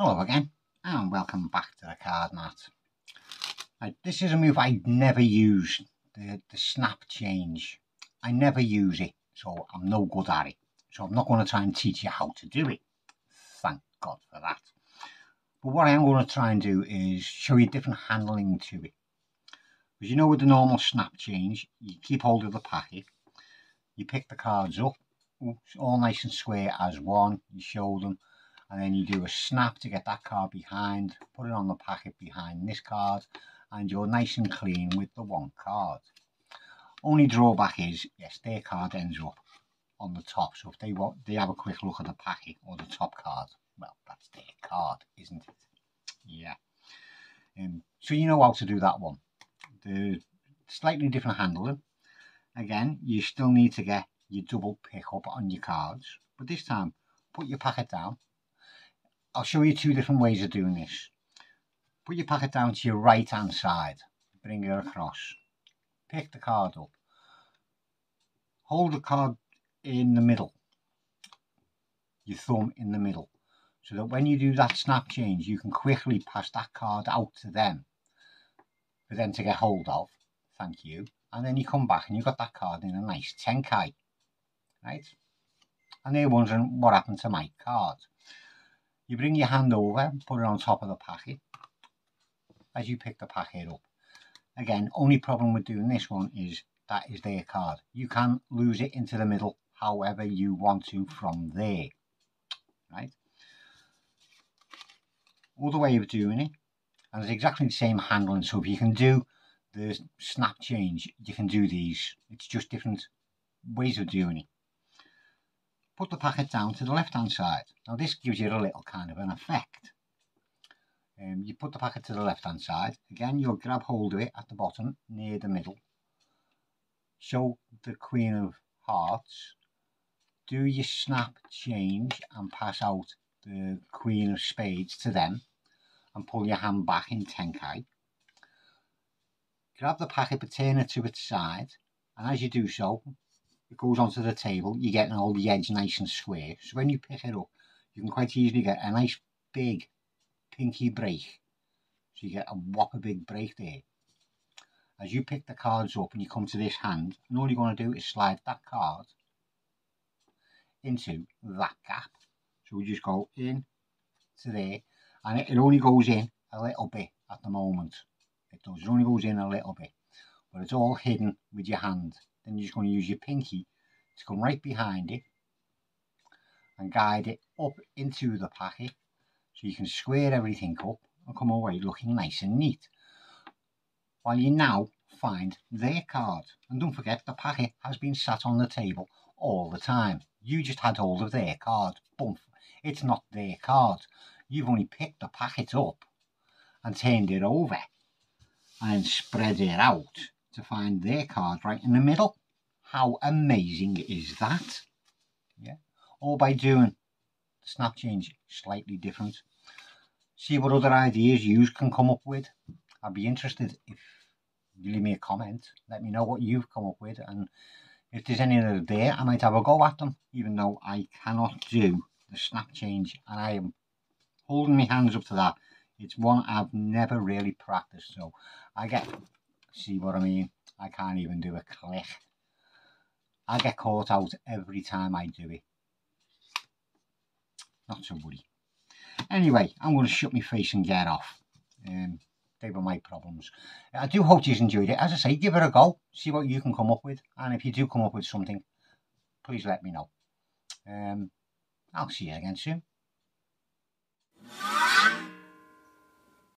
Hello again and welcome back to the card mat. Now, this is a move I never use, the, the snap change. I never use it, so I'm no good at it. So I'm not going to try and teach you how to do it. Thank God for that. But what I am going to try and do is show you different handling to it. As you know with the normal snap change, you keep hold of the packet, you pick the cards up, all nice and square as one, you show them, and then you do a snap to get that card behind put it on the packet behind this card and you're nice and clean with the one card. Only drawback is yes their card ends up on the top so if they want they have a quick look at the packet or the top card well that's their card isn't it? Yeah. Um, so you know how to do that one. The slightly different handling again you still need to get your double pick up on your cards but this time put your packet down I'll show you two different ways of doing this. Put your packet down to your right hand side, bring it across, pick the card up, hold the card in the middle, your thumb in the middle, so that when you do that snap change, you can quickly pass that card out to them for them to get hold of. Thank you. And then you come back and you've got that card in a nice tenkai, right? And they're wondering what happened to my card. You bring your hand over, put it on top of the packet as you pick the packet up. Again, only problem with doing this one is that is their card. You can lose it into the middle however you want to from there. Right? Other way of doing it, and it's exactly the same handling. So if you can do the snap change, you can do these. It's just different ways of doing it put the packet down to the left hand side. Now this gives you a little kind of an effect. Um, you put the packet to the left hand side. Again, you'll grab hold of it at the bottom, near the middle. Show the Queen of Hearts. Do your snap change and pass out the Queen of Spades to them. And pull your hand back in Tenkai. Grab the packet but turn it to its side. And as you do so, goes onto the table, you're getting all the edge nice and square. So when you pick it up, you can quite easily get a nice big pinky break. So you get a whopper big break there. As you pick the cards up and you come to this hand, and all you're going to do is slide that card into that gap. So we just go in to there, and it, it only goes in a little bit at the moment. It does, it only goes in a little bit, but it's all hidden with your hand then you're just going to use your pinky to come right behind it and guide it up into the packet so you can square everything up and come away looking nice and neat. While you now find their card and don't forget the packet has been sat on the table all the time. You just had hold of their card. Bump it's not their card. You've only picked the packet up and turned it over and spread it out to find their card right in the middle. How amazing is that? Yeah, Or by doing snap change slightly different. See what other ideas you can come up with. I'd be interested if you leave me a comment. Let me know what you've come up with and if there's any other there, I might have a go at them, even though I cannot do the snap change and I am holding my hands up to that. It's one I've never really practiced, so I get, see what I mean? I can't even do a click. I get caught out every time I do it. Not to worry. Anyway, I'm going to shut my face and get off. Um, they were my problems. I do hope you enjoyed it. As I say, give it a go. See what you can come up with. And if you do come up with something, please let me know. Um, I'll see you again soon.